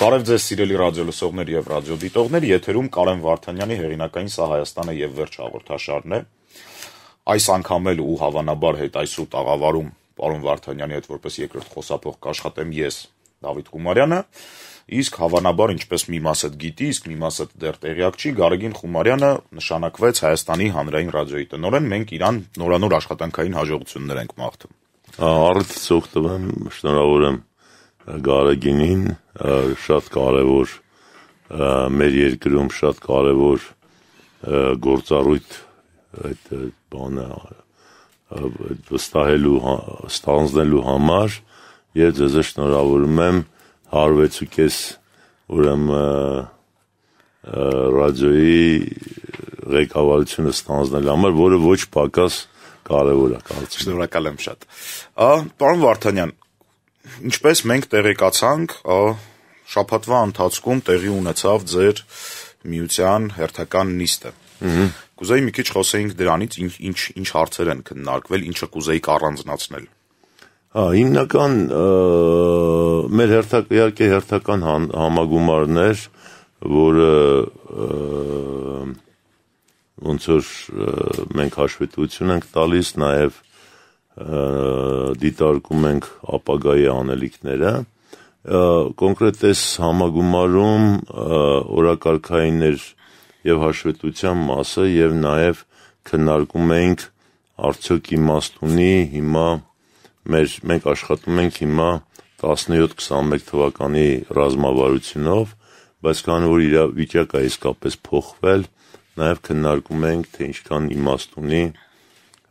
Բարև ձեզ սիրելի ռադիո լսողներ եւ ռադիոդիտողներ, եթերում Կարեն Վարդանյանի հերինակային սա Հայաստանը եւ վերջ հաղորդաշարն է։ Այս անգամ էլ ու հավանաբար հետ այսու տաղավարում պարոն Վարդանյանի հետ որպես երկրորդ խոսափող կաշխատեմ ես Դավիթ Գումարյանը, իսկ հավանաբար ինչպես մի մասը գիտի, իսկ մի մասը դեռ տեղյակ չի, Գարեգին Խումարյանը նշանակվեց Հայաստանի հանրային ռադիոյի տնօրեն, մենք իրան նորանոր աշխատանքային հաջողություններ ենք մաղթում։ Առիթից օգտվեմ, շնորհավորեմ Գարեգինին շատ կարևոր մեր երկրում շատ կարևոր գործառույթ այդ բանը վստահելու ստանձնելու համար եւ ձեզ շնորհավորում եմ 106.5 ուրեմն ռադիոյի ղեկավարությունը ստանձնել համար, որը ոչ պակաս կարևոր է կարծում։ Շնորհակալ եմ շատ։ Պարոն Վարդանյան, ինչպես մենք տեղեկացանք, շաբաթվա ընթացքում տեղի ունեցավ ձեր միության հերթական նիստը։ Կուզեի մի քիչ խոսեինք դրանից, ինչ ինչ ինչ հարցեր են քննարկվել, ինչը կուզեիք առանձնացնել։ Հա, հիմնական մեր հերթակ իհարկե հերթական համագումարներ, որը ոնց որ մենք հաշվետվություն ենք տալիս, նաև դիտարկում ենք ապագայի անելիքները կոնկրետ այս համագումարում օրակարգայիններ եւ հաշվետվության մասը եւ նաեւ քննարկում էինք արդյոք իմաստունի հիմա մեր մենք աշխատում ենք հիմա 17-21 թվականի ռազմավարությունով, բայց քանի որ իրավիճակը իսկապես փոխվել, նաև քննարկում ենք թե ինչքան իմաստ ունի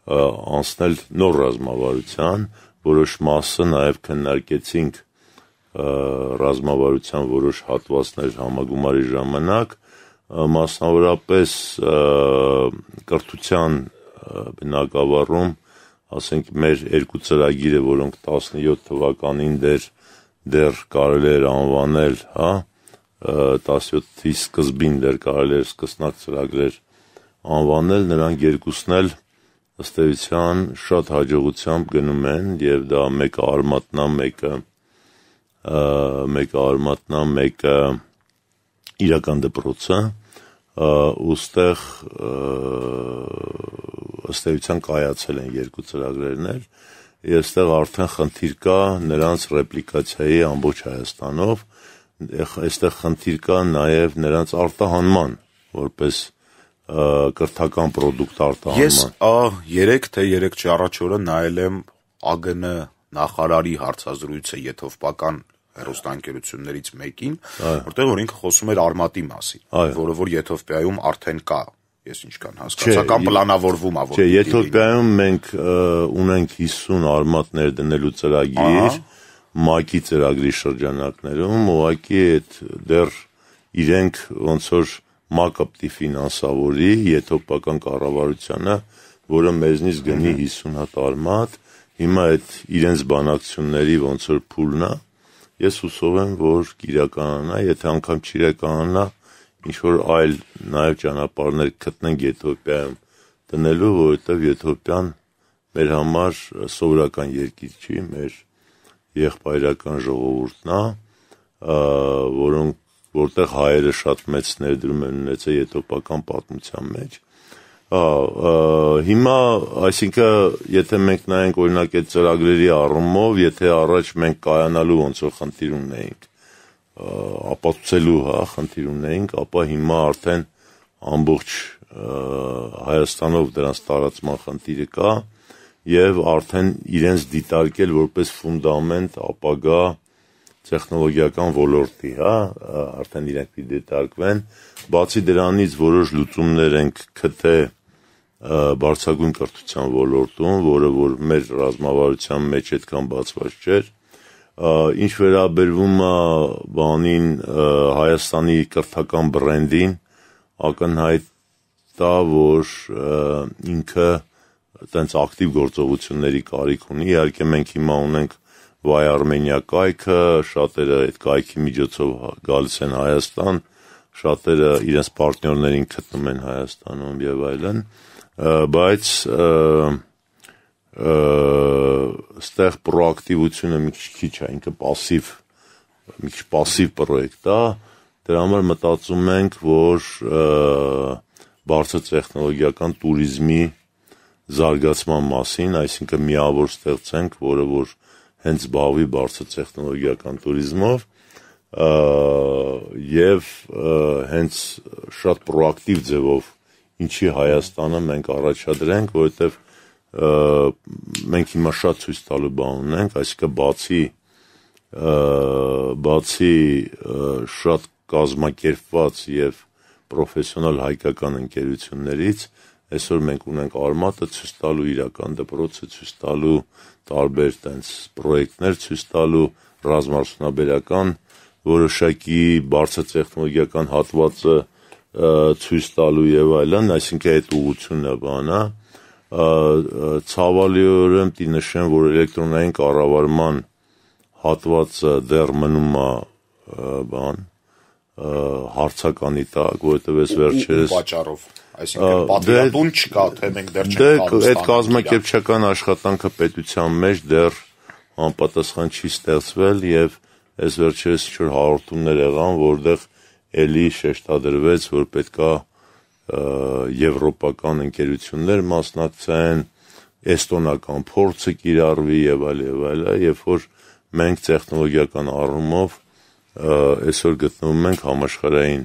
անցնել նոր ռազմավարության, որոշ մասը նաև քննարկեցինք ռազմավարության որոշ հատվածներ համագումարի ժամանակ, մասնավորապես կրթության բնակավարում, ասենք մեր երկու ծրագիրը, որոնք 17 թվականին դեր դեռ կարելի էր անվանել, հա, 17-ի սկզբին դեռ կարելի էր սկսնակ ծրագրեր անվանել, նրանք երկուսն էլ ըստ էության շատ հաջողությամբ գնում են եւ դա մեկը արմատնա, մեկը մեկը արմատնա, մեկը իրական դպրոցը ուստեղ ըստ էության կայացել են երկու ծրագրերներ եւ այստեղ արդեն խնդիր կա նրանց ռեպլիկացիայի ամբողջ Հայաստանով այստեղ խնդիր կա նաեւ նրանց արտահանման որպես կրթական ապրանք արտահանման։ Ես 3 թե 3 չի առաջ օրը նայել եմ ԱԳՆ նախարարի հարցազրույցը եթովպական հերոստանգերություններից մեկին, որտեղ որ ինքը խոսում էր արմատի մասին, որը որ Եթովպիայում արդեն կա ես ինչքան հասկացա կամ պլանավորվում է որ Չէ, Եթովպիայում մենք ունենք 50 արմատներ դնելու ծրագիր ՄԱԿ-ի ծրագրի շրջանակներում, ուղղակի այդ դեռ իրենք ոնց որ ՄԱԿ-ը պիտի ֆինանսավորի եթոպական կառավարությանը, որը մեզնից գնի 50 հատ արմատ, հիմա այդ իրենց բանակցությունների ոնց որ փուլն է, ես հուսով եմ, որ կիրականանա, եթե անգամ չիրականանա, ինչ որ այլ նաև ճանապարհներ գտնենք Եթովպիայում տնելու, որովհետև Եթովպիան մեր համար սովորական երկիր չի, մեր եղբայրական ժողովուրդն է, որոնք որտեղ հայերը շատ մեծ ներդրում են ունեցել եթոպական պատմության մեջ։ Հիմա, այսինքն, եթե մենք նայենք օրինակ այդ ծրագրերի առումով, եթե առաջ մենք կայանալու ոնց որ խնդիր ունեինք, ապացուցելու, հա, խնդիր ունեինք, ապա հիմա արդեն ամբողջ Հայաստանով դրանց տարածման խնդիրը կա եւ արդեն իրենց դիտարկել որպես ֆունդամենտ ապագա տեխնոլոգիական ոլորտի, հա, արդեն իրենք պիտի դիտարկվեն։ Բացի դրանից որոշ լուծումներ ենք քթե բարձրագույն կրթության ոլորտում, որը որ մեր ռազմավարության մեջ այդքան բացված չէր։ Ինչ վերաբերվում է բանին Հայաստանի կրթական բրենդին, ակնհայտ դա որ ինքը տենց ակտիվ գործողությունների կարիք ունի։ Իհարկե մենք հիմա ունենք Վայ Արմենիա կայքը, շատերը այդ կայքի միջոցով հա- գալիս են Հայաստան, շատերը իրենց պարտներներին գտնում են Հայաստանում եւ այլն, բայց այստեղ պրոակտիվությունը մի քիչ է, ինքը пассив, մի քիչ пассив պրոյեկտ է, դրա համար մտածում ենք, որ բարձր տեխնոլոգիական ቱրիզմի զարգացման մասին, այսինքն միավոր ստեղծենք, որը որ, որ հենց բավի բարձր տեխնոլոգիական туриզմով եւ հենց շատ պրոակտիվ ձևով ինչի Հայաստանը մենք առաջադրենք, որովհետեւ մենք հիմա շատ ցույց տալու բան ունենք, այսինքն բացի բացի շատ կազմակերպված եւ պրոֆեսիոնալ հայկական ընկերություններից այսօր մենք ունենք արմատը ցույց տալու իրական դպրոցը ցույց տալու տարբեր տենց պրոյեկտներ ցույց տալու ռազմարդյունաբերական որոշակի բարձր տեխնոլոգիական հատվածը ցույց տալու եւ այլն, այսինքն այդ ուղությունն է բանա ցավալիորեն դի նշեմ, որ էլեկտրոնային կառավարման հատվածը դեռ մնում է բան հարցականի տակ, որովհետև այս վերջերս պատճառով այսինքն դե- պատվիրատուն չկա, թե մենք դեռ չենք կարող Դե այդ կազմակերպչական աշխատանքը պետության մեջ դեռ անպատասխան չի ստեղծվել եւ այս վերջերս ինչ-որ հաղորդումներ եղան, որտեղ էլի շեշտադրվեց, որ պետքա եվրոպական ընկերություններ մասնակցեն, էստոնական փորձը կիրառվի եւ այլ եւ այլ, երբ որ մենք տեխնոլոգիական առումով այսօր գտնվում ենք համաշխարհային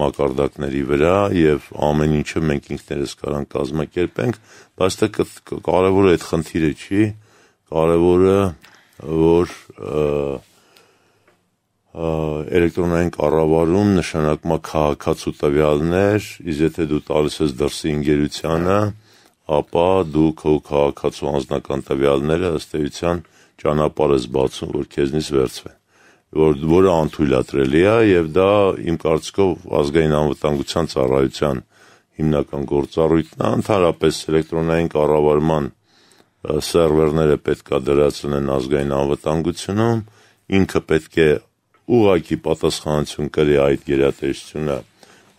մակարդակների վրա եւ ամեն ինչը մենք ինքներս կարան կազմակերպենք, բայց դա կարևորը այդ խնդիրը չի, կարևորը որ էլեկտրոնային կառավարում նշանակում է քաղաքացու տվյալներ, իսկ եթե դու տալիս ես դրսի ընկերությանը, ապա դու քո քաղաքացու անձնական տվյալները ըստ էության ճանապարհ ես բացում, որ քեզնից վերցվեն որ որը անթույլատրելի է եւ դա իմ կարծիքով ազգային անվտանգության ծառայության հիմնական գործառույթն է ընդհանրապես էլեկտրոնային կառավարման սերվերները պետքա դրացնեն ազգային անվտանգությունում ինքը պետք է ուղակի պատասխանատվություն կրի այդ գերատեսչությունը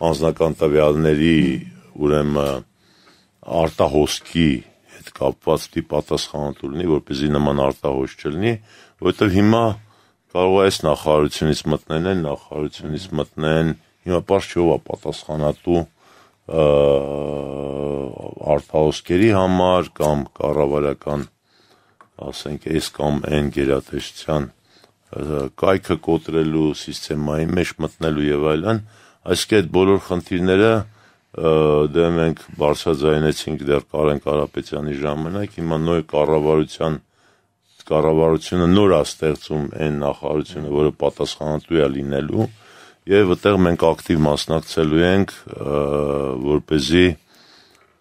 անձնական տվյալների ուրեմն արտահոսքի հետ կապված դի պատասխանատու լինի, որպեսզի նման արտահոս չլինի, որովհետև հիմա կարող է այս նախարարությունից մտնեն, այն նախարարությունից մտնեն, հիմա པարզ չի ով է պատասխանատու արտահոսքերի համար կամ կառավարական ասենք այս կամ այն գերատեսչության կայքը կոտրելու, համակարգի մեջ մտնելու եւ այլն, այսինքն այդ բոլոր խնդիրները դե մենք բարձրաձայնեցինք դեռ Կարեն Կարապետյանի ժամանակ, հիմա նոր կառավարության կառավարությունը նոր է ստեղծում այն նախարարությունը, որը պատասխանատու է լինելու եւ այդտեղ մենք ակտիվ մասնակցելու ենք, որ เป զի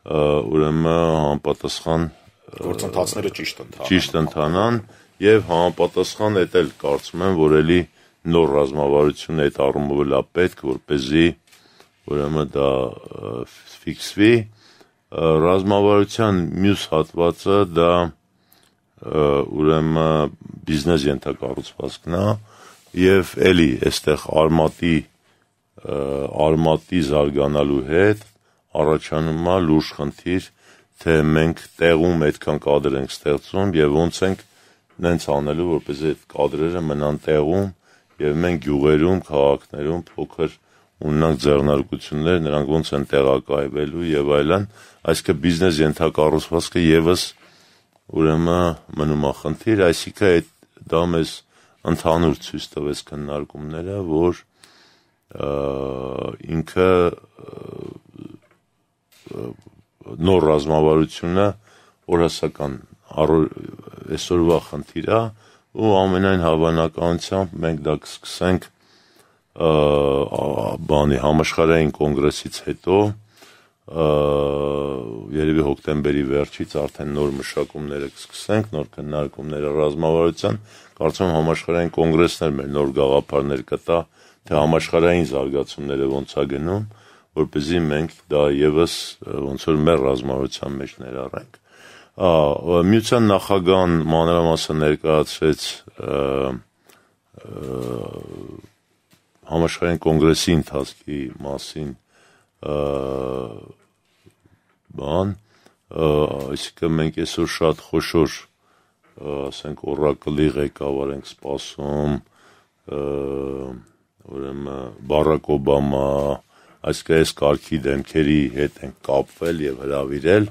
ուրեմն համապատասխան գործընթացները ճիշտ ընթանան։ Ճիշտ ընթանան եւ համապատասխան էդ էլ կարծում եմ, որ էլի նոր ռազմավարություն այդ առումով լա պետք, որ เป զի ուրեմն դա ֆիքսվի ռազմավարության մյուս հատվածը դա ուրեմն բիզնես ենթակառուցվածքն է եւ էլի այստեղ արմատի արմատի զարգանալու հետ առաջանում է լուրջ խնդիր թե մենք տեղում այդքան կադր ենք ստեղծում եւ ոնց ենք նենց անելու, որպեսզի այդ կադրերը մնան տեղում եւ մենք գյուղերում, քաղաքներում փոքր ունենանք ձեռնարկություններ, նրանք ոնց են տեղակայվելու եւ այլն, այսինքն բիզնես ենթակառուցվածքը եւս ուրեմն մնում է խնդիր, այսինքն այդ դա մեզ ընդհանուր ցույց տվեց քննարկումները, որ ինքը նոր ռազմավարությունը օրասական այսօրվա խնդիր է ու ամենայն հավանականությամբ մենք դա կսկսենք բանի համաշխարհային կոնգրեսից հետո երևի հոկտեմբերի վերջից արդեն նոր մշակումները կսկսենք, նոր քննարկումները ռազմավարության, կարծում եմ համաշխարհային կոնգրեսներ մեր նոր գաղափարներ կտա, թե համաշխարհային զարգացումները ոնց է գնում, որպեսզի մենք դա եւս ոնց որ մեր ռազմավարության մեջ ներառենք միության նախագահան մանրամասը ներկայացրեց համաշխարհային կոնգրեսի ընթացքի մասին բան այսինքն մենք այսօր շատ խոշոր ասենք օրակլի ղեկավար ենք սպասում ուրեմն Բարակ Օբամա, այսինքն այս կարգի դեմքերի հետ են կապվել եւ հրավիրել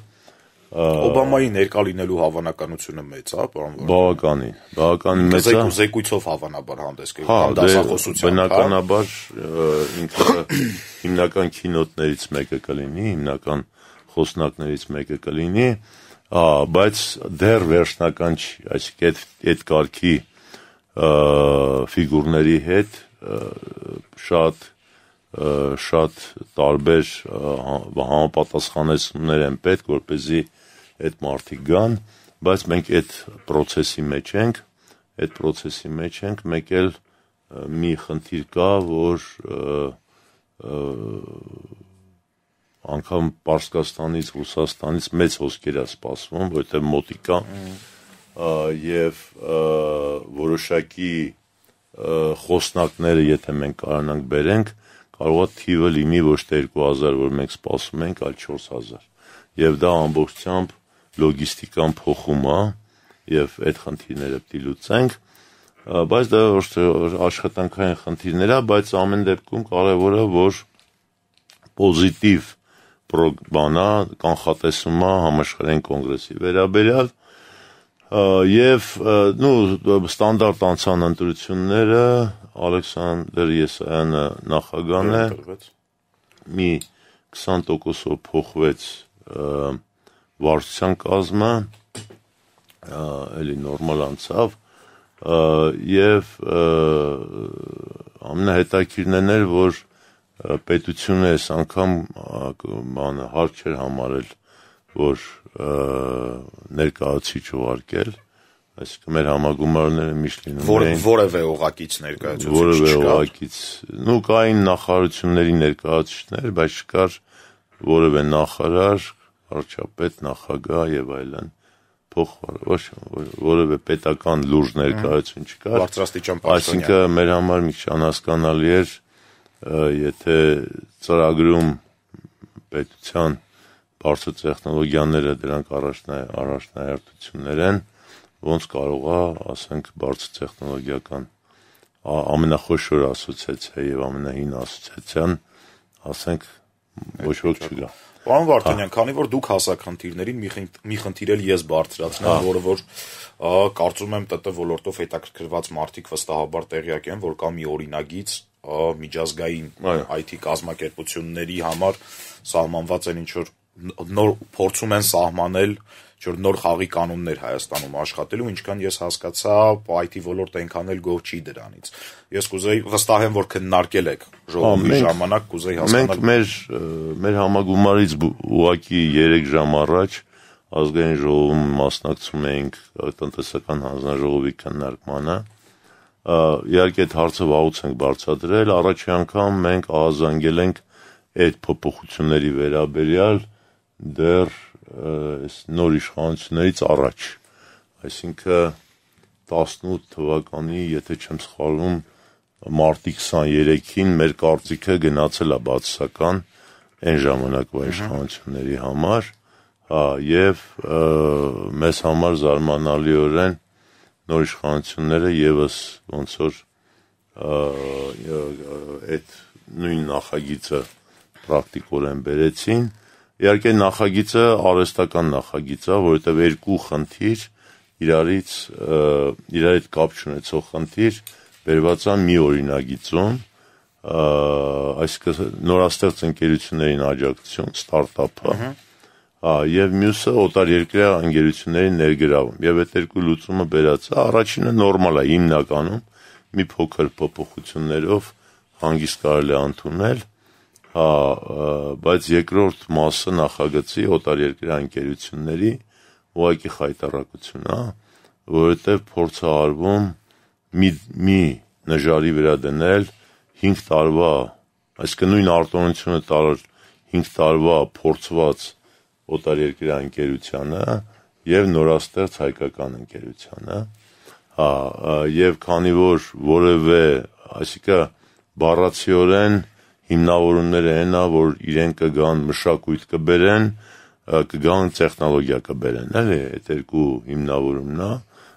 Օբամայի ներկա լինելու հավանականությունը մեծ է, պարոն Բավականին, բավականին մեծ է։ Զեկույցով հավանաբար հանդես կգա, հա, դասախոսությամբ։ Բնականաբար ինքը հիմնական քինոտներից մեկը կլինի, հիմնական խոսնակներից մեկը կլինի, բայց դեռ վերջնական չի, այսինքն այդ այդ կարգի ֆիգուրների հետ շատ շատ տարբեր համապատասխանեցումներ են պետք, որպեսզի այդ մարդիկ գան, բայց մենք այդ process-ի մեջ ենք, այդ process-ի մեջ ենք, մեկ էլ մի խնդիր կա, որ անգամ Պարսկաստանից, Ռուսաստանից մեծ հոսքեր է սպասվում, որտեղ մոտիկա եւ որոշակի խոսնակները, եթե մենք կարողանանք բերենք, կարող է թիվը լինի ոչ թե 2000, որ մենք սպասում ենք, այլ 4000։ Եվ դա ամբողջությամբ լոգիստիկան փոխում է եւ այդ խնդիրները պիտի լուծենք բայց դա աշխատանքային խնդիրներ է, բայց ամեն դեպքում կարևորը որ պոզիտիվ բանա կանխատեսումա համաշխարհային կոնգրեսի վերաբերյալ եւ նու ստանդարտ անցան ընտրությունները Ալեքսանդր Եսայանը նախագահն է մի 20%-ով փոխվեց վարչության կազմը էլի նորմալ անցավ եւ ամենահետաքրքիրն էր որ պետությունը այս անգամ բանը հարկ չէր համարել, որ ներկայացիչ ուղարկել, այսինքն մեր համագումարները միշտ լինում որ, էին որևէ օղակից ներկայացուցիչ որևէ օղակից նու կային նախարարությունների ներկայացուցիչներ, բայց չկար որևէ նախարար, վարչապետ, նախագահ եւ այլն փոխվար ոչ որևէ պետական լուրջ ներկայացություն չկար բարձրաստիճան պաշտոնյա այսինքն մեր համար մի քիչ անհասկանալի էր եթե ծրագրում պետության բարձր տեխնոլոգիաները դրանք առաջնահերթություններ են, ոնց կարող է, ասենք, բարձր տեխնոլոգիական ամենախոշոր ասոցիացիա եւ ամենահին ասոցիացիան, ասենք, ոչ ոք չգա։ Պարոն Վարդանյան, քանի որ դուք հասակխնդիրներին մի մի խնդիր էլ ես բարձրացնեմ, որը որ կարծում եմ ՏՏ ոլորտով հետաքրքրված մարդիկ վստահաբար տեղյակ են, որ կա մի օրինագիծ միջազգային IT կազմակերպությունների համար սահմանված են ինչ որ նոր փորձում են սահմանել որ նոր խաղի կանոններ Հայաստանում աշխատելու, ինչքան ես հասկացա, IT ոլորտը այնքան էլ գոհ չի դրանից։ Ես կուզեի վստահ եմ, որ քննարկել եք ժողովի ժամանակ, կուզեի հասկանալ։ Մենք մեր մեր համագումարից ուղակի 3 ժամ առաջ ազգային ժողովում մասնակցում էինք տնտեսական հանձնաժողովի քննարկմանը իհարկե այդ հարցը վաղուց ենք բարձրացրել, առաջի անգամ մենք ահազանգել ենք այդ փոփոխությունների վերաբերյալ դեռ այս նոր իշխանություններից առաջ։ Այսինքն 18 թվականի, եթե չեմ սխալվում, մարտի 23-ին մեր կարծիքը գնացել է բացասական այն ժամանակվա իշխանությունների համար, հա, եւ մեզ համար զարմանալիորեն նոր իշխանությունները եւս ոնց որ այդ նույն նախագիծը պրակտիկորեն բերեցին իհարկե նախագիծը արհեստական նախագիծ է որովհետեւ երկու խնդիր իրարից իրար հետ կապ չունեցող խնդիր վերված է մի օրինագիծում այսինքն նորաստեղծ ընկերություններին աջակցություն ստարտափը Հա, եւ մյուսը օտար երկրյա ընկերությունների ներգրավում։ Եվ այդ երկու լուծումը բերած է, առաջինը նորմալ է հիմնականում մի փոքր փոփոխություններով հանգիստ կարելի ընդունել, հա, բայց երկրորդ մասը նախագծի օտար երկրյա ընկերությունների ուղակի խայտարակություն է, որովհետեւ փորձ է արվում մի մի նժարի վրա դնել 5 տարվա, այսինքն նույն արտոնությունը տարել 5 տարվա փորձված օտարերկրյա ընկերությանը եւ նորաստեղծ հայկական ընկերությանը հա եւ քանի որ որևէ այսիկա բառացիորեն հիմնավորումները այնա որ իրեն կգան մշակույթ կբերեն կգան տեխնոլոգիա կբերեն էլի այդ երկու հիմնավորումն է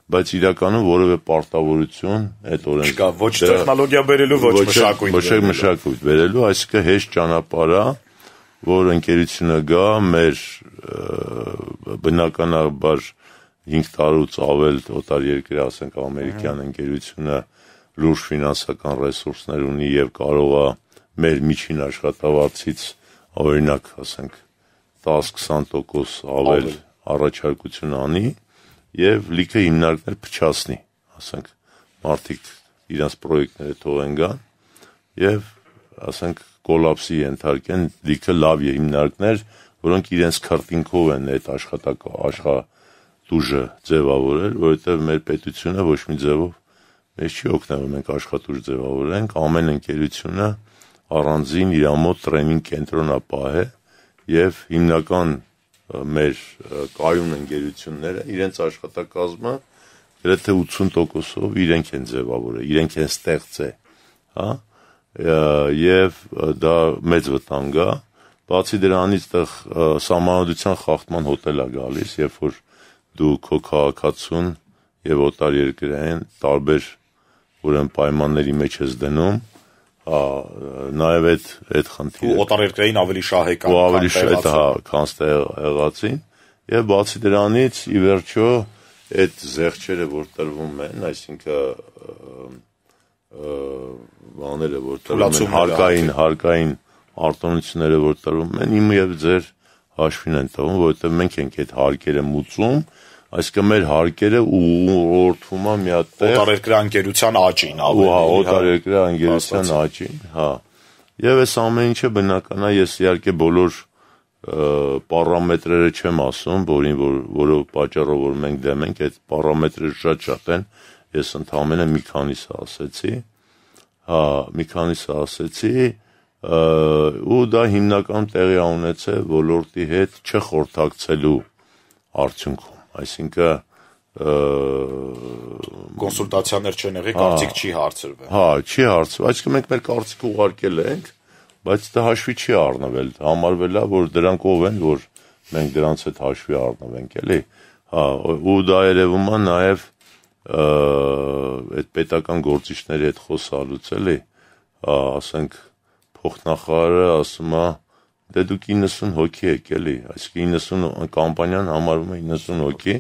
բայց իրականում որևէ պարտավորություն այդ օրենս չկա ոչ տեխնոլոգիա բերելու, ոչ մշակույթ։ Ոչ մշակույթ բերելու, այսինքն հեշտ ճանապարհ է, որ ընկերությունը գա մեր բնականաբար 5 տարուց ավել օտար երկրի, ասենք ամերիկյան ընկերությունը լուրջ ֆինանսական ռեսուրսներ ունի եւ կարող է մեր միջին աշխատավարձից օրինակ, ասենք 10-20% ավել առաջարկություն անի եւ լիքը հիմնարկներ փչացնի, ասենք մարդիկ իրենց պրոյեկտները թողեն գան եւ ասենք կոլապսի ենթարկեն լիքը լավ հիմնարկներ, որոնք իրենց քարտինքով են այդ աշխատակա աշխատուժը ձևավորել, որովհետեւ մեր պետությունը ոչ մի ձևով մեզ չի օգնել մենք աշխատուժ ձևավորենք, ամեն ընկերությունը առանձին իր մոտ տրեյնինգ կենտրոն է պահել եւ հիմնական մեր կայուն ընկերությունները իրենց աշխատակազմը գրեթե 80%-ով իրենք են ձևավորել, իրենք են ստեղծել, հա? Եվ դա մեծ վտանգ է։ Բացի դրանից տեղ սահմանադրության խախտման հոտել է գալիս, երբ որ դու քո քաղաքացուն եւ օտար երկրային տարբեր ուրեմն պայմանների մեջ ես դնում, նաև այդ այդ խնդիրը օտարերկրային ավելի շահեկան ու ավելի շատ հա քան եղածին եւ բացի դրանից ի վերջո այդ զեղչերը որ տրվում են այսինքն բաները որ տրվում են հարկային հարկային արտոնությունները որ տրվում են իմ եւ ձեր հաշվին են տվում որովհետեւ մենք ենք այդ հարկերը մուծում այսինքն մեր հարկերը ուղղորդվում է մի հատ օտարերկրյա անկերության աճին ավելի հա օտարերկրյա անկերության աճին հա եւ այս ամեն ինչը բնական է ես իհարկե բոլոր պարամետրերը չեմ ասում որին որ որով պատճառով որ մենք դեմ ենք այդ պարամետրերը շատ շատ են ես ընդհանրապես մի քանիսը ասեցի հա մի քանիսը ասեցի ու դա հիմնական տեղի ունեցել ոլորտի հետ չխորթակցելու արդյունքում այսինքն կոնսուլտացիաներ չեն եղի, կարծիք չի հարցրվել։ Հա, չի հարցվել, այսինքն մենք մեր կարծիքը ուղարկել ենք, բայց դա հաշվի չի առնվել։ Համարվել է, որ դրանք ով են, որ մենք դրանց հետ հաշվի առնվենք, էլի։ Հա, ու դա երևում է նաև այդ պետական գործիչների հետ խոսալուց էլի, հա, ասենք փոխնախարարը ասում է, դե դուք 90 հոգի եք էլի, այսինքն 90 կամպանիան համարվում է 90 հոգի,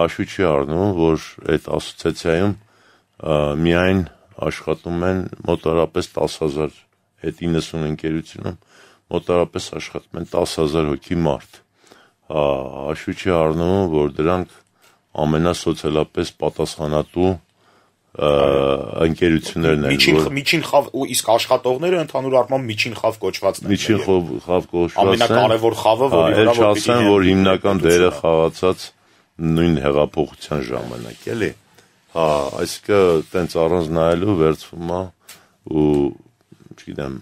հաշվի չի առնում, որ այդ ասոցիացիայում միայն աշխատում են մոտարապես 10000 այդ 90 ընկերությունում մոտարապես աշխատում են 10000 հոգի մարդ։ Հա, հաշվի չի առնում, որ դրանք ամենասոցիալապես պատասխանատու ընկերություններն են միջին միջին խավ ու իսկ աշխատողները ընդհանուր առմամբ միջին խավ կոչվածն են միջին խավ խավ կոչվածն ամենակարևոր խավը որի վրա որ պիտի որ հիմնական դերը խաղացած նույն հեղափոխության ժամանակ էլի հա այսինքն տենց առանց նայելու վերցվում է ու չգիտեմ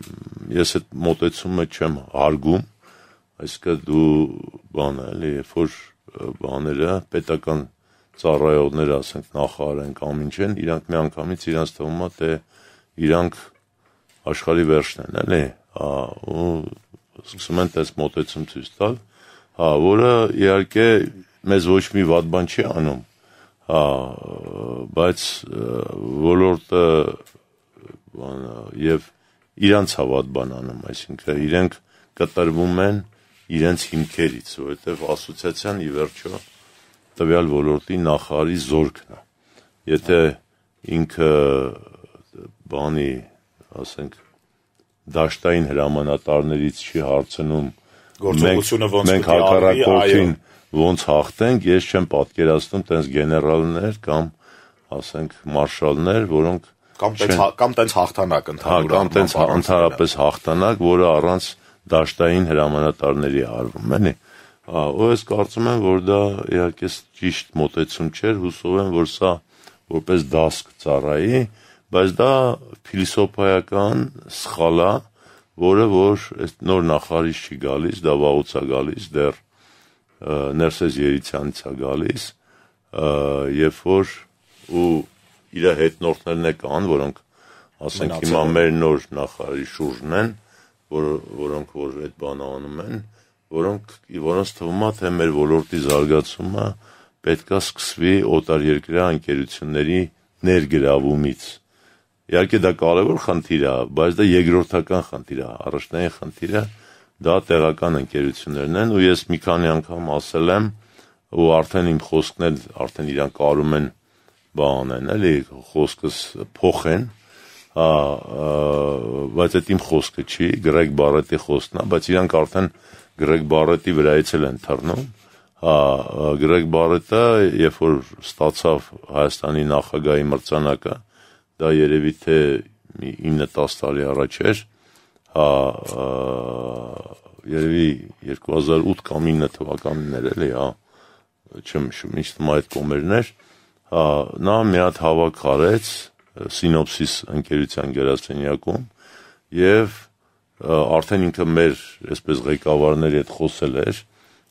ես այդ մոտեցումը չեմ հարգում այսինքն դու բան էլի որ բաները պետական ծառայողները, ասենք նախարար կամ ինչ են, իրանք միանգամից իրանք թվում է թե իրանք աշխարհի վերջն են, էլի, հա, ու սկսում են տես մոտեցում ցույց տալ, հա, որը իհարկե մեզ ոչ մի վատ բան չի անում, հա, բայց ոլորտը բանը եւ իրանց հավատ բան անում, այսինքն իրենք կտրվում են իրենց հիմքերից, որովհետեւ ասոցիացիան ի վերջո տվյալ ոլորտի նախարարի զորքն է։ Եթե ինքը բանի, ասենք, դաշտային հրամանատարներից չի հարցնում գործողությունը ոնց մենք հակառակորդին ոնց հաղթենք, ես չեմ պատկերացնում տենց գեներալներ կամ ասենք մարշալներ, որոնք կամ տենց հա- կամ տենց հաղթանակ ընդհանուր կամ տենց ընդհանրապես հաղթանակ, որը առանց դաշտային հրամանատարների արվում, էլի։ Ու ես կարծում եմ, որ դա իհարկե ճիշտ մոտեցում չէր, հուսով եմ, որ սա որպես դաս կծառայի, բայց դա փիլիսոփայական սխալ է, որը որ այս նոր նախարարից չի գալիս, դա վաղուց է գալիս, դեռ Ներսես Երիցյանից է գալիս, երբ որ ու իր հետնորդներն է կան, որոնք ասենք հիմա մեր նոր նախարարի շուրջն են, որ որոնք որ այդ բանը անում են, որոնք որոնց թվում է թե մեր ոլորտի զարգացումը պետքա սկսվի օտարերկրյա ընկերությունների ներգրավումից։ Իհարկե դա կարևոր խնդիր է, բայց դա երկրորդական խնդիր է, առաջնային խնդիրը դա տեղական ընկերություններն են ու ես մի քանի անգամ ասել եմ ու արդեն իմ խոսքն էլ արդեն իրան կարում են բան են, էլի խոսքս փոխեն, հա, բայց այդ իմ խոսքը չի, Գրեգ Բարետի խոսքն է, բայց իրանք արդեն Գրեգ Բարետի վրայից էլ են թռնում, հա, Գրեգ Բարետը, երբ որ ստացավ Հայաստանի նախագահի մրցանակը, դա երևի թե 9-10 տարի առաջ էր, հա, երևի 2008 կամ 9 թվականներ էլի, հա, չեմ հիշում, ինչ թվում այդ կոմերներ, հա, նա մի հատ հավաք արեց Սինոպսիս ընկերության գերասենյակում եւ արդեն ինքը մեր այսպես ղեկավարների հետ խոսել էր,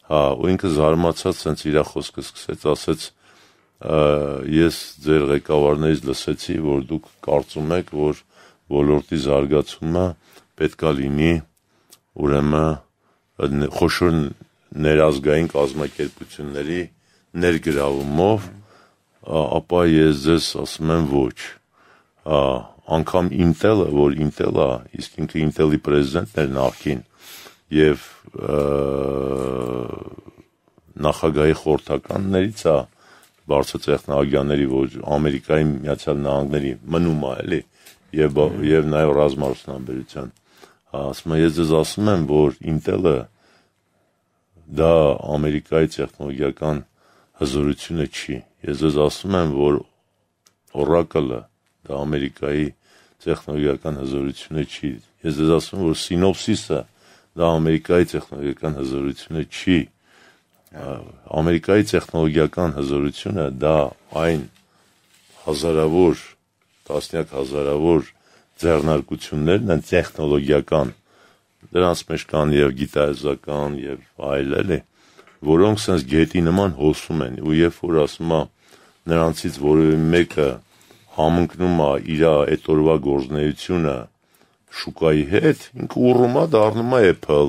հա, ու ինքը զարմացած sense իր խոսքը սկսեց, ասեց, ես ձեր ղեկավարներից լսեցի, որ դուք կարծում եք, որ ոլորտի զարգացումը պետքա լինի ուրեմն խոշոր ներազգային կազմակերպությունների ներգրավումով, ապա ես ձեզ ասում եմ ոչ։ Անկամ Intel-ը, որ Intel-ը, իսկ ինքը Intel-ի պրեզիդենտն էր նախքին եւ նախագահի խորհրդականներից է բարձր տեխնոլոգիաների, որ Ամերիկայի Միացյալ Նահանգների մնում է, էլի, եւ եւ նաեւ ռազմարդյունաբերության։ Ասում եմ, ես ձեզ ասում եմ, որ Intel-ը դա Ամերիկայի տեխնոլոգիական հզորությունը չի։ Ես ձեզ ասում եմ, որ Oracle-ը դա Ամերիկայի տեխնոլոգիական հզորությունը չի։ Ես ձեզ ասում որ Synopsys-ը դա Ամերիկայի տեխնոլոգիական հզորությունը չի։ Ամերիկայի տեխնոլոգիական հզորությունը դա այն հազարավոր, տասնյակ հազարավոր ձեռնարկություններն են տեխնոլոգիական, դրանց մեջ կան եւ գիտայզական եւ այլ էլի, որոնք sense գետի նման հոսում են ու երբ որ ասում է նրանցից որևէ մեկը համընկնում է իր այդ օրվա գործնեությունը շուկայի հետ, ինքը ուռում է դառնում է Apple,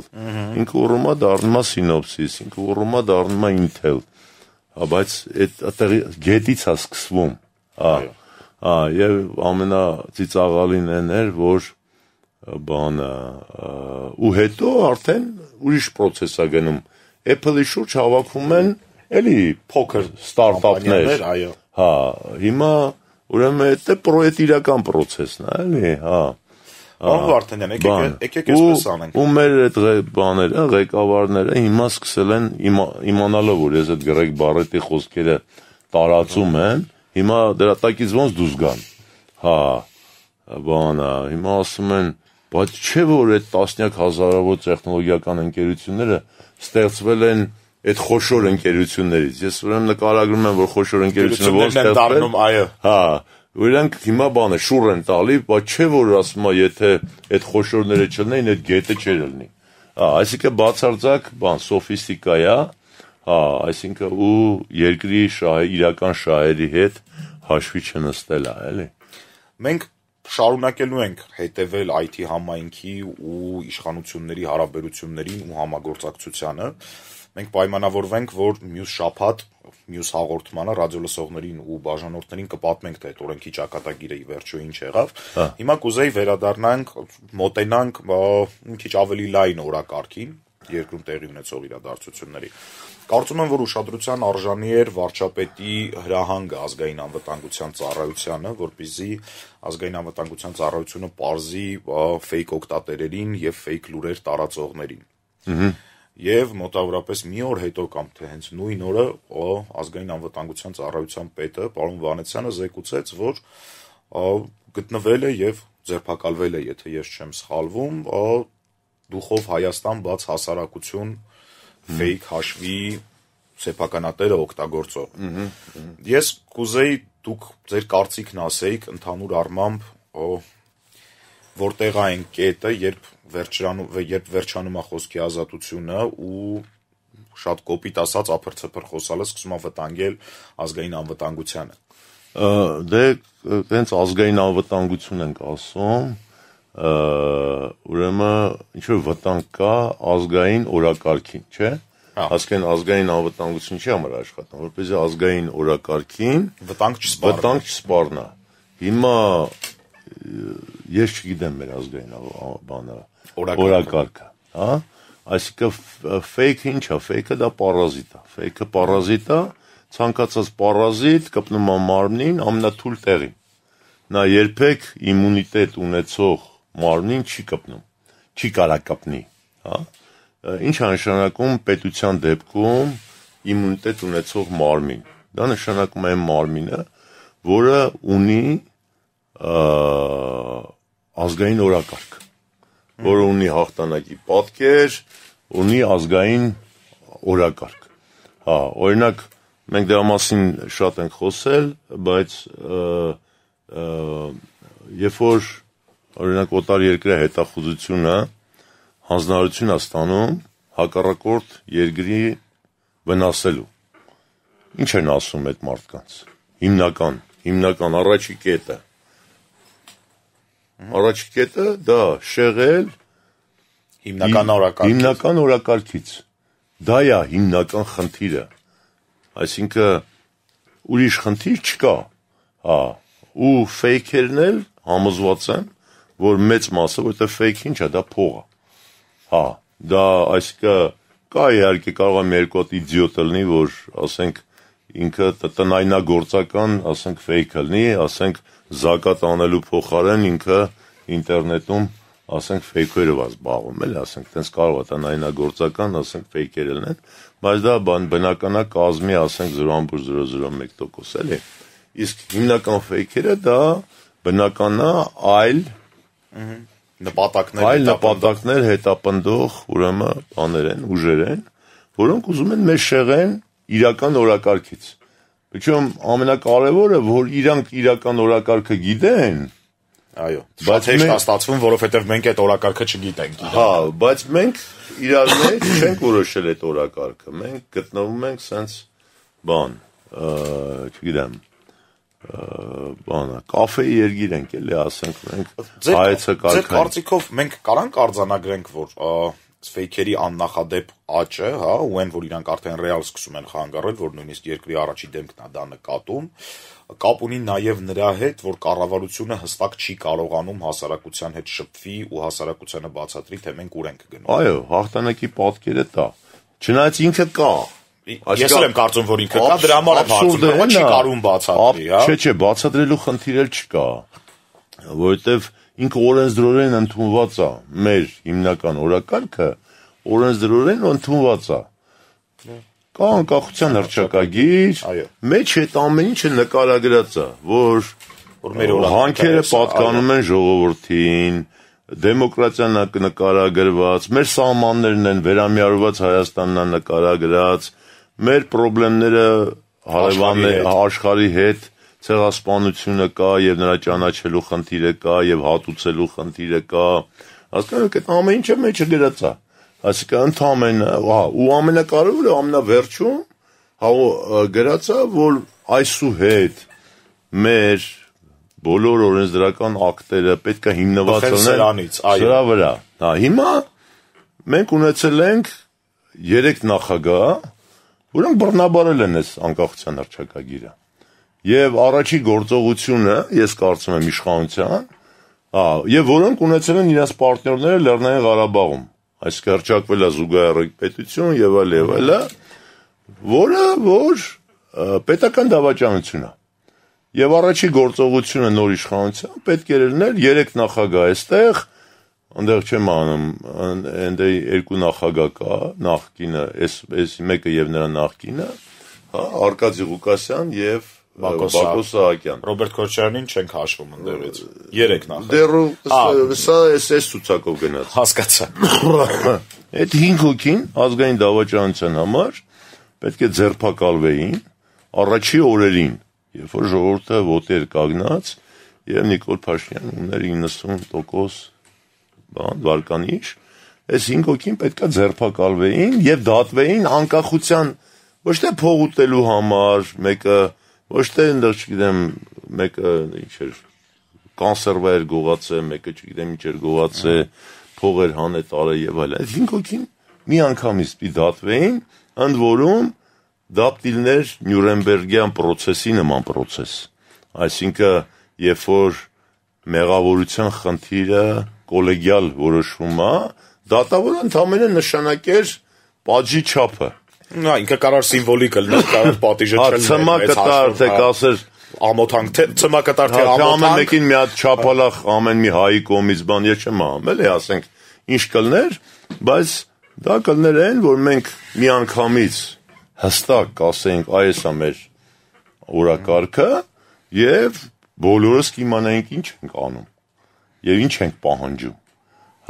ինքը ուռում է դառնում է Synopsys, ինքը ուռում է դառնում է Intel։ Հա, բայց այդ այդտեղի գետից է սկսվում։ Հա։ Հա, եւ ամենածիծաղալին այն էր, որ բանը ու հետո արդեն ուրիշ process է գնում։ Apple-ի շուրջ հավաքվում են էլի փոքր ստարտափներ, այո։ Հա, հիմա ուրեմն այդ իրական process-ն է, էլի, հա։ Պարոն Վարդանյան, եկեք այսպես անենք։ Ու մեր այդ բաները, ղեկավարները հիմա սկսել են իմանալով, որ ես այդ Գրեգ Բարետի խոսքերը տարածում եմ, հիմա դրա տակից ոնց դուրս գան։ Հա, բանա, հիմա ասում են, բայց չէ որ այդ տասնյակ հազարավոր տեխնոլոգիական ընկերությունները ստեղծվել են այդ խոշոր ընկերություններից։ Ես ուրեմն նկարագրում եմ, որ խոշոր ընկերությունը ոնց ստեղծվել։ Այո։ Հա, ու իրանք հիմա բանը շուռ են տալի, բայց չէ որ ասում է, եթե այդ խոշորները չլինեին, այդ գետը չէր լինի։ Հա, այսինքն բացարձակ բան սոֆիստիկա է, հա, այսինքն ու երկրի շահի իրական շահերի հետ հաշվի չնստել է, էլի։ Մենք շարունակելու ենք հետևել IT համայնքի ու իշխանությունների հարաբերություններին ու համագործակցությանը մենք պայմանավորվենք, որ մյուս շաբաթ մյուս հաղորդմանը ռադիոլսողներին ու բաժանորդներին կպատմենք թե այդ օրենքի ճակատագիրը ի վերջո ինչ եղավ։ հա։ Հիմա կուզեի վերադառնանք, մոտենանք մի քիչ ավելի լայն օրակարգին երկրում տեղի ունեցող իրադարձությունների։ Կարծում եմ, որ ուշադրության արժանի էր վարչապետի հրահանգը ազգային անվտանգության ծառայությանը, որպիսի ազգային անվտանգության ծառայությունը parzի ֆեյք օկտատերերին եւ ֆեյք լուրեր տարածողներին։ Ահա եւ մոտավորապես մի օր հետո կամ թե հենց նույն օրը ազգային անվտանգության ծառայության պետը պարոն Վանեցյանը զեկուցեց, որ գտնվել է եւ ձերբակալվել է, եթե ես չեմ սխալվում, դուխով Հայաստան բաց հասարակություն fake հաշվի սեփականատերը օգտագործող։ Ես կուզեի դուք ձեր կարծիքն ասեիք ընդհանուր առմամբ որտեղ այն կետը, երբ վերջանում երբ վերջանում է խոսքի ազատությունը ու շատ կոպիտ ասած ափրցփր խոսալը սկսում է վտանգել ազգային անվտանգությանը։ Դե տենց ազգային անվտանգություն ենք ասում, ուրեմն ինչ որ վտանգ կա ազգային օրակարգին, չէ՞։ ասկեն ազգային անվտանգություն չի համար աշխատում, որպեսզի ազգային օրակարգին վտանգ չսպառնա։ Վտանգ չսպառնա։ Հիմա ես չգիտեմ մեր ազգային բանը օրակարգը, հա? Այսինքն fake-ը ի՞նչ է, fake-ը դա պարազիտ է։ Fake-ը պարազիտ է, ցանկացած պարազիտ կպնում է մարմնին ամենաթույլ տեղին։ Նա երբեք իմունիտետ ունեցող մարմնին չի կպնում, չի կարա կպնի, հա? Ինչ է նշանակում պետության դեպքում իմունիտետ ունեցող մարմին։ Դա նշանակում է մարմինը, որը ունի ազգային օրակարգ, որը ունի հաղթանակի պատկեր, ունի ազգային օրակարգ։ Հա, օրինակ մենք դրա մասին շատ ենք խոսել, բայց երբ որ օրինակ օտար երկրի հետախուզությունը հանձնարարություն է ստանում հակառակորդ երկրի վնասելու։ Ինչ են ասում այդ մարդկանց։ Հիմնական, հիմնական առաջի կետը Առաջի կետը դա շեղել հիմնական օրակարգից։ Հիմնական օրակարգից։ Դա է հիմնական խնդիրը։ Այսինքն ուրիշ խնդիր չկա։ Հա, ու ֆեյքերն էլ համոզված են, որ մեծ մասը, որտեղ ֆեյք ինչ է, դա փող է։ Հա, դա այսինքն կա իհարկե կարող է մի երկու հատ իդիոտ լինի, որ ասենք ինքը տնայնագործական, ասենք ֆեյք լինի, ասենք զակատ անելու փոխարեն ինքը ինտերնետում ասենք ֆեյքերով զբաղվում էլ, ասենք տենց կարող է տնայնագործական, ասենք ֆեյքերը լինեն, բայց դա բան բնականա կազմի, ասենք 0.001% էլի։ Իսկ հիմնական ֆեյքերը դա բնականա այլ նպատակներ այլ նպատակներ հետապնդող ուրեմն բաներ են, ուժեր են, որոնք ուզում են մեզ շեղեն իրական օրակարգից Причем ամենակարևորը, որ իրանք իրական օրակարգը գիտեն, Այո, բայց հեշտ է ստացվում, որովհետև մենք այդ օրակարգը չգիտենք։ Հա, բայց մենք իրար մեջ չենք որոշել այդ օրակարգը։ Մենք գտնվում ենք սենց բան, չգիտեմ, բանը, կաֆեի երգիր ենք, էլի ասենք մենք հայեցը կարգային։ Ձեր կարծիքով մենք կարանք արձանագրենք, որ ֆեյքերի աննախադեպ աճը, հա, ու այն որ իրանք արդեն ռեալ սկսում են խանգարել, որ նույնիսկ երկրի առաջի դեմքն է դա նկատում, կապ ունի նաև նրա հետ, որ կառավարությունը հստակ չի կարողանում հասարակության հետ շփվի ու հասարակությանը բացատրի, թե մենք ուր ենք գնում։ Այո, հաղթանակի պատկերը դա։ Չնայած ինքը կա, Ես էլ եմ կարծում, որ ինքը կա, դրա համար եմ հարցում, որ չի կարում բացատրի, հա։ Չէ, չէ, բացատրելու խնդիր էլ չկա, որովհետև ինքը օրենսդրորեն ընդունված է մեր հիմնական օրակարգը օրենսդրորեն ընդունված է կա անկախության հռչակագիր մեջ այդ ամեն ինչը նկարագրած է որ որ մեր հանքերը պատկանում են ժողովրդին դեմոկրատիան նկարագրված, մեր սահմաններն են վերամիարված Հայաստանն նկարագրած, մեր խնդիրները հարևաններ աշխարհի հետ ցեղասպանությունը կա եւ նրա ճանաչելու խնդիրը կա եւ հատուցելու խնդիրը կա հասկանում եք այդ ամեն ինչը մեջը գրած է այսինքն ընդամենը հա ու ամենակարևորը ամենավերջում հա գրած է որ այսուհետ մեր բոլոր օրենսդրական ակտերը պետք է հիմնված լինեն սրա վրա հա հիմա մենք ունեցել ենք երեք նախագահ որոնք բռնաբարել են այս անկախության հռչակագիրը եւ առաջի գործողությունը, ես կարծում եմ իշխանության, հա, եւ որոնք ունեցել են իրենց պարտներները Լեռնային Ղարաբաղում։ Այսինքն հրճակվել է զուգահեռ պետություն եւ այլ եւ այլը, որը որ պետական դավաճանություն է։ Եվ առաջի գործողությունը նոր իշխանության պետք է լիներ երեք նախագահ այստեղ, այնտեղ չեմ անում, այնտե երկու նախագահ կա, նախկինը, այս այս մեկը եւ նրա նախկինը, հա, Արկադի Ղուկասյան եւ Բակոս Սահակյան։ Ռոբերտ Քոչարյանին չենք հաշվում ընդերից։ Երեք նախ։ Դեռ սա էս էս ցուցակով գնաց։ Հասկացա։ Այդ 5 հոգին ազգային դավաճանության համար պետք է ձերբակալվեին առաջի օրերին, երբ որ ժողովուրդը ոտեր կանգնած եւ Նիկոլ Փաշինյանը ուներ 90% բան վարկանիշ, այս 5 հոգին պետքա ձերբակալվեին եւ դատվեին անկախության ոչ թե փող ուտելու համար, մեկը Ոչ թե այնտեղ, չգիտեմ, մեկը ինչ էր կանսերվա էր գողացել, մեկը չգիտեմ ինչ էր գողացել, փող էր հանել տարել եւ այլն։ Այդ 5 հոգին մի անգամից պիտի դատվեին, ընդ որում դապտիլներ Նյուրնբերգյան process-ի նման process։ Այսինքն, երբ որ մեղավորության խնդիրը կոլեգիալ որոշվում է, դատավորը ընդհանրապես նշանակեր պատժի չափը։ Նա ինքը կարող սիմվոլիկ լինել, կարող պատիժը չլինել։ Ցմա կտար, թե կասեր ամոթանք, թե ցմա կտար, թե ամոթանք։ Ամեն մեկին մի հատ չափալախ ամեն մի հայի կողմից բան ես չեմ ամել, ասենք ինչ կլներ, բայց դա կլներ այն, որ մենք մի անգամից հստակ կասենք, այս է մեր օրակարգը եւ բոլորս կիմանայինք ինչ ենք անում եւ ինչ ենք պահանջում։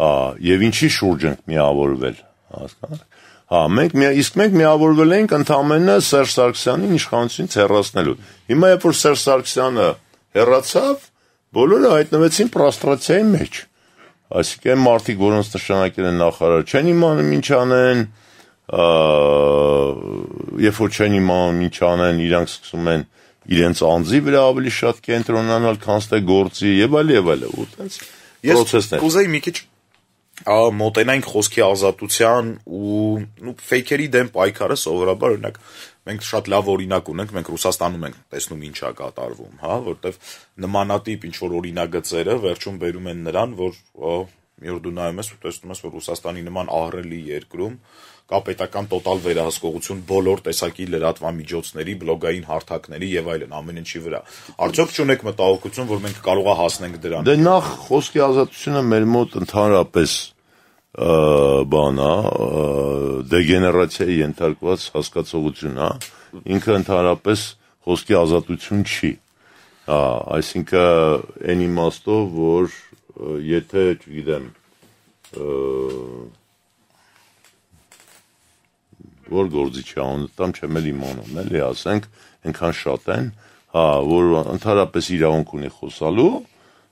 Հա, եւ ինչի շուրջ ենք միավորվել, հասկանաք։ Հա, մենք մի իսկ մենք միավորվել ենք ընդամենը Սերժ Սարգսյանին իշխանությունից հեռացնելու։ Հիմա երբ որ Սերժ Սարգսյանը հեռացավ, բոլորը հայտնվեցին պրաստրացիայի մեջ։ Այսինքն մարդիկ, որոնց նշանակել են նախարար, չեն իմանում ինչ անեն, երբ որ չեն իմանում ինչ անեն, իրանք սկսում են իրենց անձի վրա ավելի շատ կենտրոնանալ, քան թե գործի եւ այլ եւ այլ, ու տենց Ես կուզեի մի քիչ մոտենայինք խոսքի ազատության ու ու ֆեյքերի դեմ պայքարը սովորաբար օրինակ մենք շատ լավ օրինակ ունենք մենք Ռուսաստանում ենք տեսնում ինչա կատարվում հա որտեվ նմանատիպ ինչ որ օրինագծերը վերջում բերում են նրան որ մի օր դու նայում ես ու տեսնում ես որ Ռուսաստանի նման ահռելի երկրում կա պետական տոտալ վերահսկողություն բոլոր տեսակի լրատվամիջոցների, բլոգային հարթակների եւ այլն ամեն ինչի վրա։ Արդյոք չունեք մտահոգություն, որ մենք կարող է հասնենք դրան։ Դե նախ խոսքի ազատությունը մեր մոտ ընդհանրապես բան է, դեգեներացիայի ենթարկված հասկացողություն է։ Ինքը ընդհանրապես խոսքի ազատություն չի։ Հա, այսինքն այն իմաստով, որ եթե, չգիտեմ, որ գործիչի անունը տամ չեմ էլ իմանում, էլի ասենք, այնքան շատ են, հա, որ ընդհանրապես իրավունք ունի խոսալու,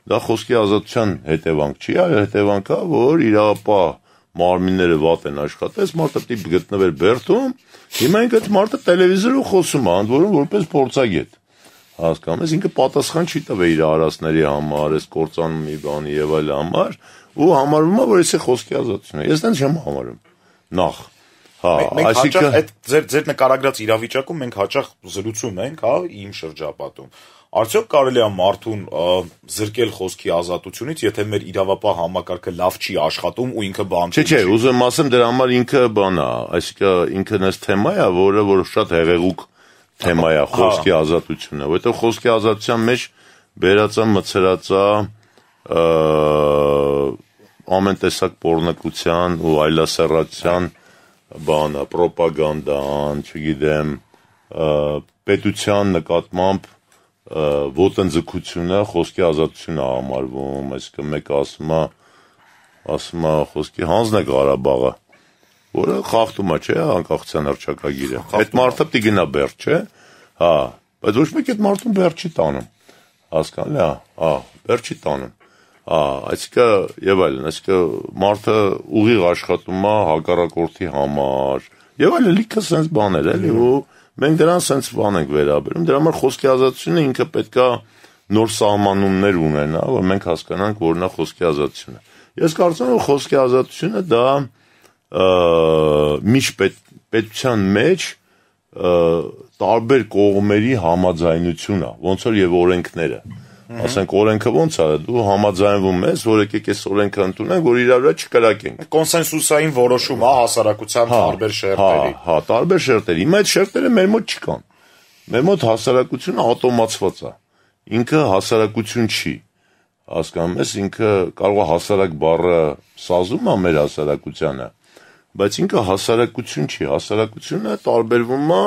դա խոսքի ազատության հետևանք չի, այլ հետևանքա, որ իրապահ մարմինները վատ են աշխատես, մարդը տիպ գտնվել Բերթում, հիմա ինքը այդ մարդը տելևիզորով խոսում է, ընդ որում որպես փորձագետ։ Հասկանում ես, ինքը պատասխան չի տվել իր արասների համար, այս կործանում մի բանի եւ այլ համար, ու համարվում է, որ էսի խոսքի ազատություն է։ Ես դեռ չեմ համարում։ Նախ Հա, այսինքն այդ ձեր ձեր նկարագրած իրավիճակում մենք հաճախ զրուցում ենք, հա, իմ շրջապատում։ Արդյոք կարելի է մարդուն զրկել խոսքի ազատությունից, եթե մեր իրավապահ համակարգը լավ չի աշխատում ու ինքը բան չի։ Չէ, չէ, ուզում ասեմ դրա համար ինքը բան է, այսինքն ինքը նես թեմա է, որը որ շատ հեղեղուկ թեմա է խոսքի ազատությունը, որովհետև խոսքի ազատության մեջ բերածա մցրածա ամեն տեսակ pornokության ու այլասերացիան բանը, ռոպագանդան, չգիտեմ, պետության նկատմամբ ոտնձգությունը խոսքի ազատություն է համարվում, այսինքն մեկը ասում է ասում է խոսքի հանձն է Ղարաբաղը, որը խախտում է, չէ, անկախության հռչակագիրը։ Այդ մարդը պիտի գնա բեր, չէ։ Հա, բայց ոչ մեկ այդ մարդուն բեր չի տանում։ Հասկանալի է, հա, բեր չի տանում այսինքն եւ այլն, այսինքն մարդը ուղիղ աշխատում է հակառակորդի համար եւ այլն լիքը sense բաներ էլի ու մենք դրան sense բան ենք վերաբերում դրա համար խոսքի ազատությունը ինքը պետքա նոր սահմանումներ ունենա որ մենք հասկանանք որ նա խոսքի ազատությունը ես կարծում եմ խոսքի ազատությունը դա միջպետ պետության մեջ տարբեր կողմերի համաձայնություն է ոնց որ եւ օրենքները ասենք օրենքը ոնց է դու համաձայնվում ես որ եկեք այս օրենքը ընդունենք որ իրար վրա չկրակենք կոնսենսուսային որոշում է հասարակության հա, տարբեր շերտերի հա հա տարբեր շերտերի հիմա այդ շերտերը մեր մոտ չկան մեր մոտ հասարակությունը ավտոմատված է ինքը հասարակություն չի հասկանում ես ինքը կարող է հասարակ բառը սազում է մեր հասարակությանը բայց ինքը հասարակություն չի հասարակությունը տարբերվում է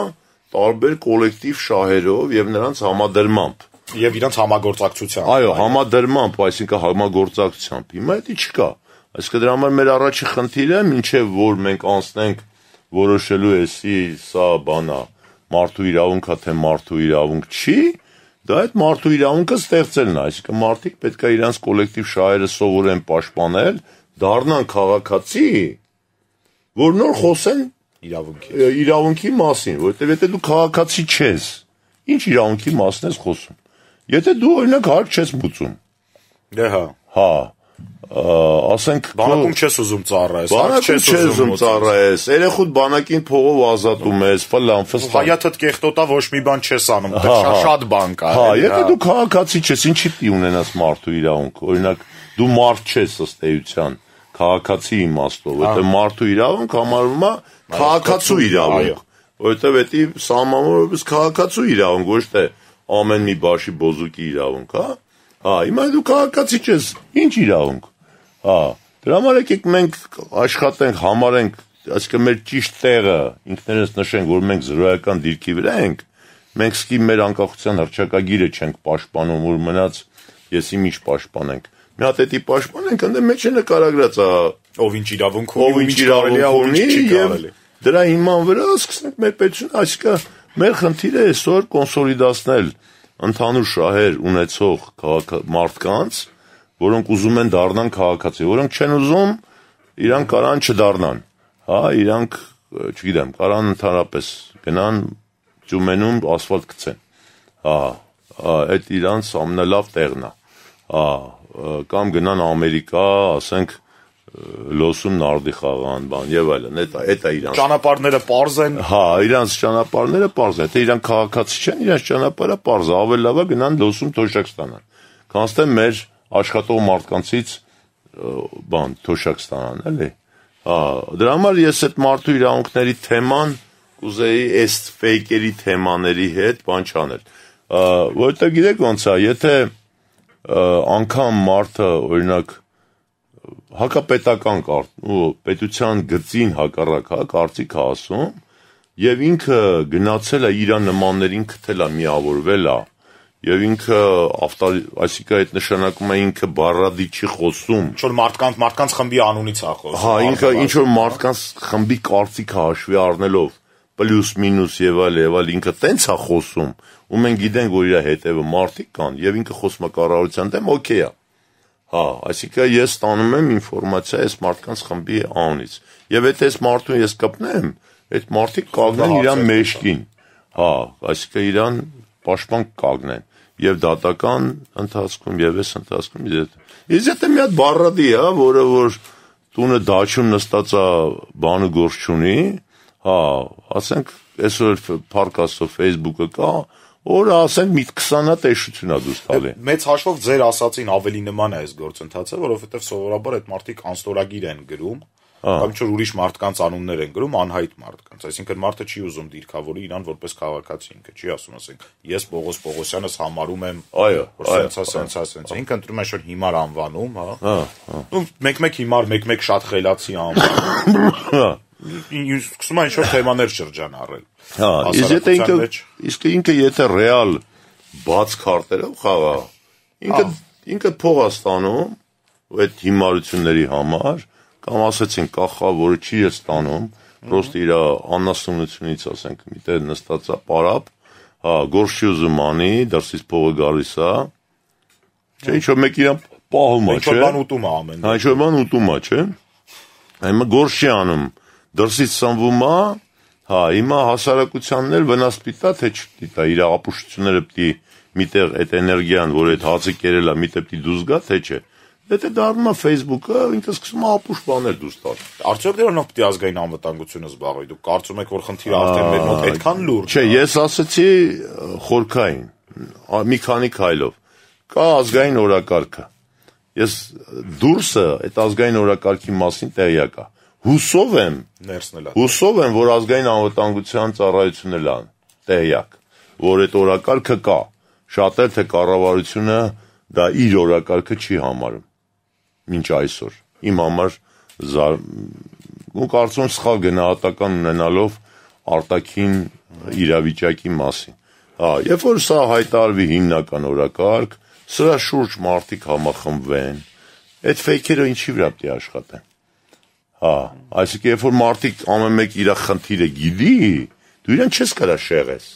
տարբեր կոլեկտիվ շահերով եւ նրանց համադրմամբ եւ իրանց համագործակցությամբ։ Այո, համադրմամբ, այսինքն համագործակցությամբ։ Հիմա դա չկա։ Այսինքն դրա համար մեր առաջի խնդիրը, ինչեւ որ մենք անցնենք որոշելու էսի սա բանա, մարդու իրավունքա թե մարդու իրավունք չի, դա այդ մարդու իրավունքը ստեղծելն է, այսինքն մարդիկ պետքա իրանց կոլեկտիվ շահերը սովորեն պաշտպանել, դառնան քաղաքացի, որ նոր խոսեն իրավունքի իրավունքի մասին, որովհետև եթե դու քաղաքացի չես, ինչ իրավունքի մասն ես խոսում։ Եթե դու օրինակ հարկ չես մուծում։ Դե հա։ Հա։ ասենք բանակում չես ուզում ծառայես, բանակում չես ուզում ծառայես, երեխուդ բանակին փողով ազատում ես, ֆլան, ֆստան։ Հայաթդ կեղտոտա ոչ մի բան չես անում, դա շատ բան կա։ Հա, եթե դու քաղաքացի ես, ինչի՞ պիտի ունենաս մարդու իրավունք։ Օրինակ, դու մարդ չես ըստ էության քաղաքացի իմաստով, որտեղ մարդու իրավունք համարվում է քաղաքացու իրավունք, որտեղ էդի սահմանավորապես քաղաքացու իրավունք, ոչ թե ամեն մի բաշի բոզուկի իրավունք, հա։ Հա, հիմա դու քաղաքացի ես, ինչ իրավունք։ Հա, դրա համար եկեք մենք աշխատենք, համարենք, այսինքն մեր ճիշտ տեղը ինքներս նշենք, որ մենք զրոյական դիրքի վրա ենք, մենք սկի մեր անկախության հռչակագիրը չենք պաշտպանում, որ մնաց եսի ինչ պաշտպանենք։ Մի հատ էդի պաշտպանենք, ընդ մեջ է նկարագրած, ով ինչ իրավունք ունի, ով ինչ իրավունք ունի եւ դրա հիման վրա սկսենք մեր պետությունը, այսինքն մեր խնդիրը այսօր կոնսոլիդացնել ընդհանուր շահեր ունեցող մարդկանց, որոնք ուզում են դառնան քաղաքացի, որոնք չեն ուզում իրանք կարան չդառնան։ Հա, իրանք, չգիտեմ, կարան ընդհանրապես գնան Ջումենում ասֆալտ գցեն։ Հա, այդ իրանց ամենալավ տեղն է։ Հա, կամ գնան Ամերիկա, ասենք լոսում նարդի խաղան, բան եւ այլն, այդ այդ է իրանց։ Ճանապարհները པարզ են։ Հա, իրանց ճանապարհները པարզ է, թե իրանք քաղաքացի չեն, իրանց ճանապարհը པարզ է, ավելի լավ է գնան լոսում թոշակ ստանան։ Քանզի թե մեր աշխատող մարդկանցից բան թոշակ ստանան, էլի։ Հա, դրա համար ես այդ մարդու իրավունքների թեման կուզեի այս ֆեյքերի թեմաների հետ բան չանել։ Որտեղ գիտեք ոնց է, եթե անգամ մարդը օրինակ հակապետական կար ու պետության գծին հակառակ հա կարծիք ասում եւ ինքը գնացել է իր նմաններին քթել է միավորվել է եւ ինքը ավտար այսինքն այդ նշանակում է ինքը բարադի չի խոսում ինչ որ մարդկանց մարդկանց խմբի անունից է խոսում հա ինքը ինչ որ մարդկանց խմբի կարծիքը հաշվի առնելով պլյուս մինուս եւ այլ եւ այլ ինքը տենց է խոսում ու մենք գիտենք որ իր հետևը մարդիկ կան եւ ինքը խոսում է կառավարության դեմ օքեյ է Հա, այսինքն ես ստանում եմ ինֆորմացիա այս մարդկանց խմբի անունից։ Եվ եթե այս մարդուն ես կպնեմ, այդ մարդիկ կագնեն իրան մեջքին։ Հա, այսինքն իրան պաշտպան կագնեն եւ դատական ընթացքում եւ այս ընթացքում ես եթե մի հատ բառադի է, որը որ տունը դաչում նստած է բանը գործ չունի, հա, ասենք այսօր փարկաստով Facebook-ը կա, Օրը ասենք մի 20-ա տեսություն է դուս տալի։ Մեծ հաշվով ձեր ասացին ավելի նման է այս գործընթացը, որովհետև սովորաբար այդ մարդիկ անստորագիր են գրում, կամ ինչ-որ ուրիշ մարդկանց անուններ են գրում անհայտ մարդկանց։ Այսինքն մարդը չի ուզում դիրքավորի իրան որպես քաղաքացի, ինքը չի ասում, ասենք, ես Պողոս Պողոսյանս համարում եմ, այո, սենցա, սենցա, սենցա։ Ինքը ընտրում է շուտ հիմար անվանում, հա։ Հա։ Ու մեկ-մեկ հիմար, մեկ-մեկ շատ խելացի անվանում։ Հա սկսում է ինչ-որ թեմաներ շրջանառել։ Հա, իսկ եթե ինքը իսկ ինքը եթե ռեալ բաց քարտերով խաղա, ինքը ինքը փող է ստանում այդ հիմարությունների համար, կամ ասեցին կախա, որը չի է ստանում, պրոստը իր աննասունությունից, ասենք, միտեղ նստած է պարապ, հա, գործի ուզում անի, դրսից փողը գալիս է։ Չէ, ինչ որ մեկ իրան պահում է, չէ։ Ինչ որ բան ուտում է ամեն։ Հա, ինչ որ բան ուտում է, չէ։ Հիմա գործի անում դրսից սնվում է, հա, հիմա հասարակությանն էլ վնաս պիտա, թե չպիտա, իր ապուշությունները պիտի միտեղ այդ էներգիան, որ այդ հացը կերել է, միտեղ պիտի դուրս գա, թե չէ։ Եթե դառնում է Facebook-ը, ինքը սկսում է ապուշ բաներ դուրս տալ։ Արդյոք դրանով պիտի ազգային անվտանգությունը զբաղվի։ Դուք կարծում եք, որ խնդիրը արդեն մեր մոտ այդքան լուրջ։ Չէ, ես ասացի խորքային մի քանի քայլով։ Կա ազգային օրակարգը։ Ես դուրսը այդ ազգային օրակարգի մասին տեղյակ եմ հուսով եմ ներսնել հուսով եմ որ ազգային անվտանգության ծառայությունն էլ ան տեղյակ որ այդ օրակարգը կա շատ էլ թե կառավարությունը դա իր օրակարգը չի համարում մինչ այսօր իմ համար զար... ու կարծում սխալ գնահատական ունենալով արտաքին իրավիճակի մասին հա երբ որ սա հայտարվի հիմնական օրակարգ սրա շուրջ մարդիկ համախմբվեն այդ ֆեյքերը ինչի վրա պետք է աշխատեն Հա, այսինքն երբ որ մարդիկ ամեն մեկ իր խնդիրը գիտի, դու իրեն չես կարա շեղես։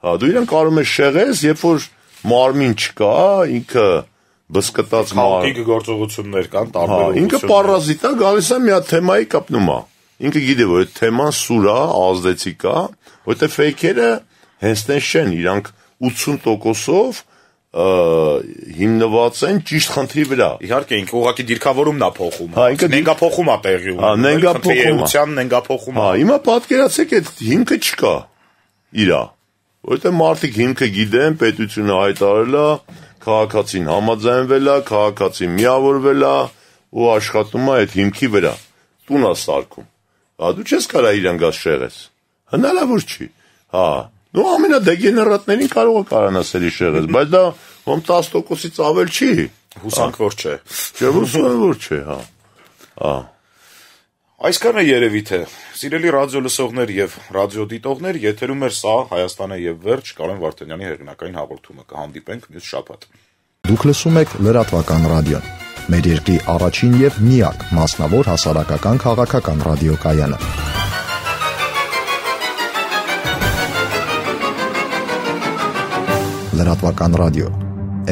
Հա, դու իրեն կարող ես շեղես, երբ որ մարմին չկա, ինքը բսկտած մար։ Ինքը գործողություններ կան, տարբերություններ։ Հա, ինքը պարազիտ է, գալիս է մի հատ թեմայի կապնում է։ Ինքը գիտի, որ այդ թեման սուր է, ազդեցիկ է, որտեղ ֆեյքերը հենց տես չեն, իրանք 80%-ով հիմնված են ճիշտ խնդրի վրա։ Իհարկե, ինքը ուղղակի դիրքավորումն է փոխում։ Հա, ինքը նենգա փոխում է տեղի ունենում։ Հա, նենգա փոխում նենգա փոխում Հա, հիմա պատկերացեք այդ հիմքը չկա։ Իրա։ Որտեղ մարդիկ հիմքը գիտեն, պետությունը հայտարարել է, քաղաքացին համաձայնվել է, քաղաքացին միավորվել է ու աշխատում է այդ հիմքի վրա։ Տուն է սարքում։ Հա, դու չես կարա իրան գաս շեղես։ Հնարավոր չի։ Հա, Նու ամենադեգեներատներին կարող է կարանասելի շեղես, բայց դա ում 10%-ից ավել չի։ Հուսանք որ չէ։ Չէ, եմ որ չէ, հա։ Հա։ Այսքանը երևի թե սիրելի ռադիո լսողներ եւ ռադիո դիտողներ, եթերում էր սա Հայաստանը եւ վերջ Կարեն Վարդանյանի հերինակային հաղորդումը։ Կհանդիպենք մյուս շաբաթ։ Դուք լսում եք լրատվական ռադիոն։ Մեր երկրի առաջին եւ միակ մասնավոր հասարակական քաղաքական ռադիոկայանը։ Լրատվական ռադիո.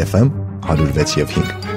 FM 106 եւ 5